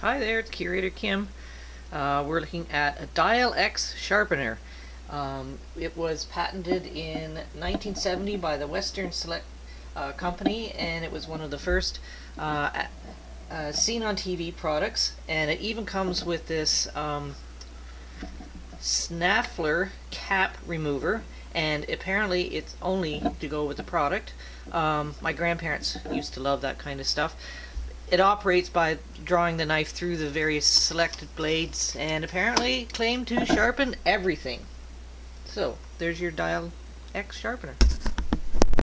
Hi there, it's Curator Kim. Uh, we're looking at a Dial X sharpener. Um, it was patented in 1970 by the Western Select uh, Company, and it was one of the first uh, uh, seen on TV products. And it even comes with this um, snaffler cap remover, and apparently it's only to go with the product. Um, my grandparents used to love that kind of stuff. It operates by drawing the knife through the various selected blades and apparently claimed to sharpen everything. So, there's your Dial X sharpener.